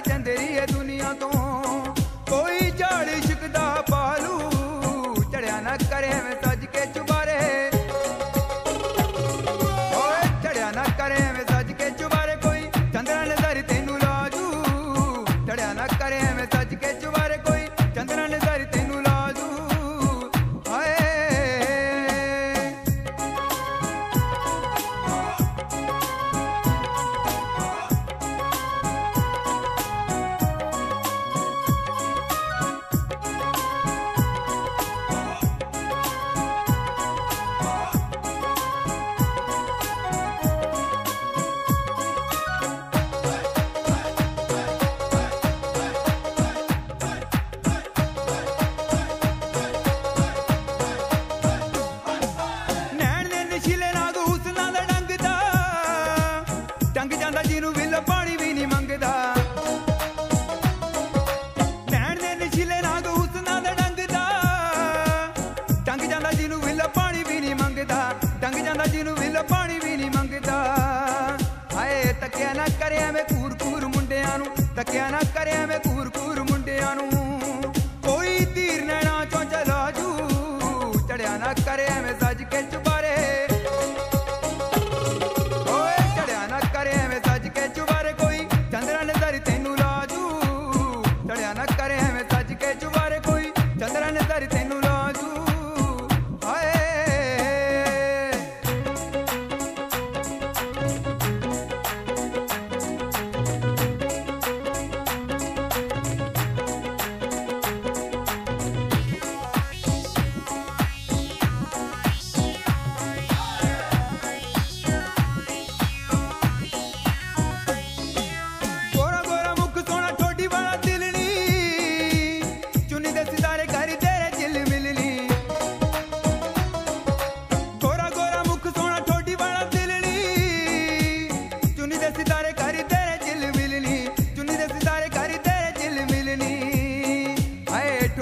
ਚੰਦਰੀਏ ਦੁਨੀਆ ਤੋਂ।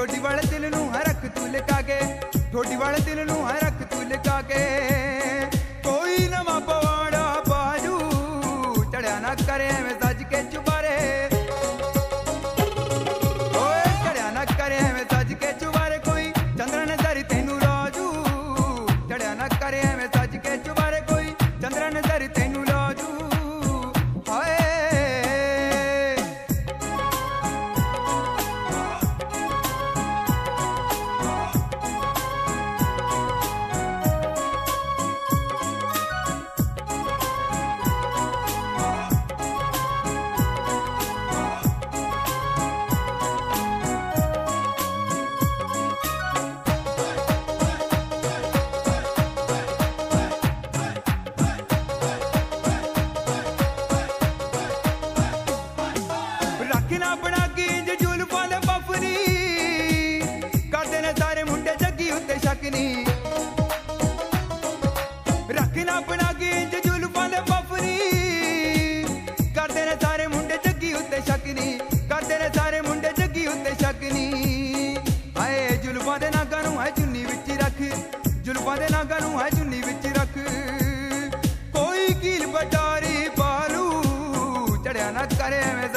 ਢੋਡੀ ਵਾਲੇ ਦਿਲ ਨੂੰ ਹਰ ਅੱਖ ਤੂੰ ਲਗਾ ਕੇ ਢੋਡੀ ਵਾਲੇ ਦਿਲ ਨੂੰ ਹਰ ਅੱਖ ਤੂੰ ਲਗਾ ਕੇ। मेहनत करे हमें